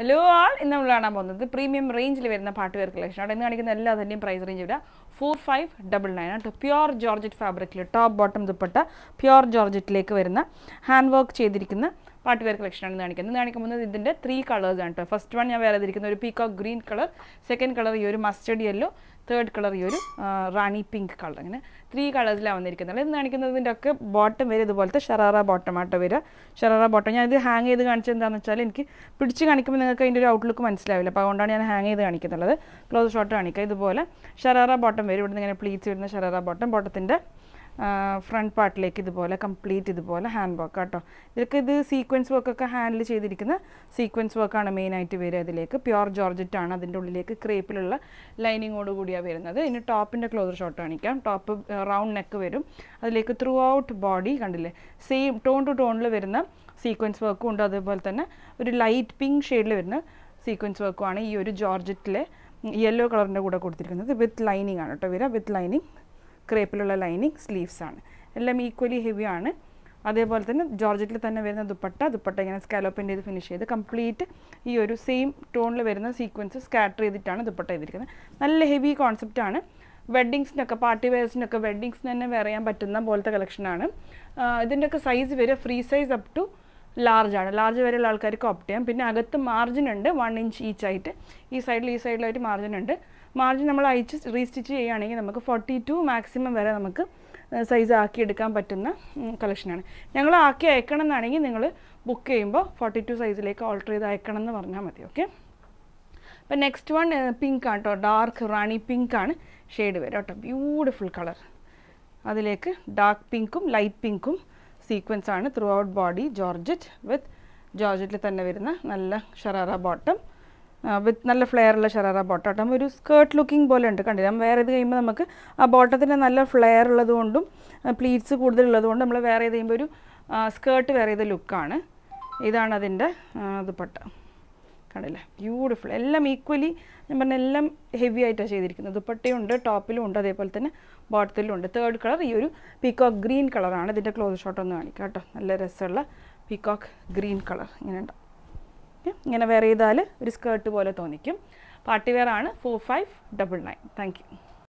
Hello ആൾ ഇന്ന് നമ്മൾ കാണാൻ പോകുന്നത് പ്രീമിയം റേഞ്ചിൽ വരുന്ന പാട്ടുവെയർ കളക്ഷൻ അവിടെ ഇന്ന് കാണിക്കുന്ന എല്ലാ തന്നെയും പ്രൈസ് റേഞ്ച് ഇവിടെ ഫോർ ഫൈവ് ഡബിൾ നയൻ ആണ്. പ്യുർ ജോർജറ്റ് ഫാബ്രിക്കിൽ ടോപ്പ് ബോട്ടം ദുപ്പട്ട പ്യുർ ജോർജറ്റിലേക്ക് വരുന്ന ഹാൻഡ് വർക്ക് ചെയ്തിരിക്കുന്ന പാട്ടുവെയർ കളക്ഷനാണ് കാണിക്കുന്നത്. ഇന്ന് കാണിക്കുമ്പോൾ ഇതിന്റെ ത്രീ കളേഴ്സ് ആണ് കേട്ടോ ഫസ്റ്റ് വൺ ഞാൻ വേറെ ഇരിക്കുന്ന. ഒരു peacock green colour second colour ഈ ഒരു മസ്റ്റേഡ് യെല്ലോ തേർഡ് കളർ ഈ ഒരു റാണി പിങ്ക് കളർ അങ്ങനെ ത്രീ കളേഴ്സിലാണ് വന്നിരിക്കുന്നത്. ഇത് കാണിക്കുന്നതിന്റെ ഒക്കെ ബോട്ടം വരെ ഇതുപോലത്തെ ഷറാറ ബോട്ടം ആട്ടോ വരിക. ഷറാറ ബോട്ടം ഞാനിത് ഹാങ് ചെയ്ത് കാണിച്ചത് എന്താണെന്ന് വെച്ചാൽ എനിക്ക് പിടിച്ച് കാണിക്കുമ്പോൾ നിങ്ങൾക്ക് അതിന്റെ ഒരു ഔട്ട്ലുക്ക് മനസ്സിലാവില്ല. അപ്പോൾ അതുകൊണ്ടാണ് ഞാൻ ഹാങ് ചെയ്ത് കാണിക്കുന്നത്. ക്ലോസ് ഷോട്ട് കാണിക്കുക. ഇതുപോലെ ഷറാറ ബോട്ടം വരും. ഇവിടുന്ന് ഇങ്ങനെ പ്ലീറ്റ്സ് വരുന്ന ഷറാറ ബോട്ടം ബോട്ടത്തിന്റെ ഫ്രണ്ട് പാർട്ടിലേക്ക് ഇതുപോലെ കംപ്ലീറ്റ് ഇതുപോലെ ഹാൻഡ് വർക്ക് കേട്ടോ ഇതൊക്കെ ഇത് സീക്വൻസ് വർക്കൊക്കെ ഹാൻഡിൽ ചെയ്തിരിക്കുന്ന സീക്വൻസ് വർക്കാണ് മെയിനായിട്ട് വരിക ഇതിലേക്ക് പ്യുർ ജോർജറ്റ് ആണ് അതിന്റെ ഉള്ളിലേക്ക് ക്രേപ്പിലുള്ള ലൈനിങ്ങോട് കൂടിയാണ് വരുന്നത്. ഇനി ടോപ്പിന്റെ ക്ലോസർ ഷോട്ട് കാണിക്കാം. ടോപ്പ് റൗണ്ട് നെക്ക് വരും. അതിലേക്ക് ത്രൂ ഔട്ട് ബോഡി കണ്ടില്ലേ സെയിം ടോൺ ടു ടോണിൽ വരുന്ന സീക്വൻസ് വർക്കും ഉണ്ട്. അതുപോലെ തന്നെ ഒരു ലൈറ്റ് പിങ്ക് ഷെയ്ഡിൽ വരുന്ന സീക്വൻസ് വർക്കുമാണ് ഈ ഒരു ജോർജറ്റിലെ യെല്ലോ കളറിന്റെ കൂടെ കൊടുത്തിരിക്കുന്നത് വിത്ത് ലൈനിങ് ആണ് കേട്ടോ വരിക. വിത്ത് ലൈനിങ് ക്രേപ്പിലുള്ള ലൈനിങ് സ്ലീവ്സ് ആണ്. എല്ലാം ഈക്വലി ഹെവി ആണ്. അതേപോലെ തന്നെ ജോർജറ്റിൽ തന്നെ വരുന്ന ദുപ്പട്ട ദുപ്പട്ട ഇങ്ങനെ സ്കാലോപ്പിന്റെ ചെയ്ത് ഫിനിഷ് ചെയ്ത് കംപ്ലീറ്റ് ഈ ഒരു സെയിം ടോണിൽ വരുന്ന സീക്വൻസ് സ്കാറ്റർ ചെയ്തിട്ടാണ് ദുപ്പട്ട ചെയ്തിരിക്കുന്നത്. നല്ല ഹെവി കോൺസെപ്റ്റാണ് വെഡ്ഡിങ്സിനൊക്കെ പാർട്ടി വെയർസിനൊക്കെ വെഡ്ഡിങ്സിന് തന്നെ വെയർ ചെയ്യാൻ പറ്റുന്ന പോലത്തെ കളക്ഷനാണ് ഇതിന്റെയൊക്കെ സൈസ് വരെ free size up to large ആണ്. ലാർജ് വരെയുള്ള ആൾക്കാർക്ക് ഓപ്റ്റ് ചെയ്യാം. പിന്നെ അകത്ത് മാർജിൻ ഉണ്ട്. വൺ ഇഞ്ച് ഈച്ച് ആയിട്ട്. ഈ സൈഡിൽ ഈ സൈഡിലായിട്ട് മാർജിൻ ഉണ്ട്. മാർജിൻ നമ്മൾ അയച്ച് റീസ്റ്റിച്ച് ചെയ്യുകയാണെങ്കിൽ നമുക്ക് ഫോർട്ടി ടു മാക്സിമം വരെ നമുക്ക് സൈസ് ആക്കിയെടുക്കാൻ പറ്റുന്ന കളക്ഷനാണ് ഞങ്ങൾ ആക്കി അയക്കണം എന്നാണെങ്കിൽ നിങ്ങൾ ബുക്ക് ചെയ്യുമ്പോൾ ഫോർട്ടി ടു സൈസിലേക്ക് ഓൾട്ടർ ചെയ്ത് അയക്കണം എന്ന് പറഞ്ഞാൽ മതി. ഓക്കെ അപ്പം നെക്സ്റ്റ് വൺ പിങ്ക് ആണ് കേട്ടോ ഡാർക്ക് റാണി പിങ്ക് ആണ്. ഷെയ്ഡ് വരും കേട്ടോ ബ്യൂട്ടിഫുൾ കളർ അതിലേക്ക് ഡാർക്ക് പിങ്കും ലൈറ്റ് പിങ്കും സീക്വൻസ് ആണ് throughout body georgette with ജോർജറ്റിൽ തന്നെ വരുന്ന നല്ല ഷറാറ ബോട്ടം വിത്ത് നല്ല ഫ്ലെയർ ഉള്ള ഷറാറ ബോട്ടം ആട്ടം ഒരു സ്കേർട്ട് ലുക്കിംഗ് പോലെ ഉണ്ട്. കണ്ടില്ല? വേറെ ഇത് കഴിയുമ്പോൾ നമുക്ക് ആ ബോട്ടത്തിന് നല്ല ഫ്ലെയർ ഉള്ളതുകൊണ്ടും പ്ലീറ്റ്സ് കൂടുതലുള്ളതുകൊണ്ട് നമ്മൾ വേറെ ഇത് കഴിയുമ്പോൾ ഒരു സ്കേർട്ട് വേറെ ചെയ്ത ലുക്കാണ് ഇതാണ് അതിന്റെ ദുപ്പട്ട. കണ്ടില്ലേ ബ്യൂട്ടിഫുൾ എല്ലാം ഈക്വലി ഞാൻ പറഞ്ഞ എല്ലാം ഹെവി ആയിട്ടാണ് ചെയ്തിരിക്കുന്നത്. ദുപ്പട്ടയും ഉണ്ട് ടോപ്പിലും ഉണ്ട് അതേപോലെ തന്നെ ബോട്ടത്തിലും ഉണ്ട്. തേർഡ് കളർ ഈ ഒരു പീക്കോക്ക് ഗ്രീൻ കളറാണ് ഇതിന്റെ ക്ലോസ് ഷോട്ട് ഒന്ന് കാണിക്കാം കേട്ടോ. നല്ല രസമുള്ള പീക്കോക്ക് ഗ്രീൻ കളർ ഇങ്ങനെ ഉണ്ടാവും ഇങ്ങനെ വെയർ ചെയ്താൽ ഒരു സ്കേർട്ട് പോലെ തോന്നിക്കും. പാർട്ടി വെയർ ആണ് four five double nine thank you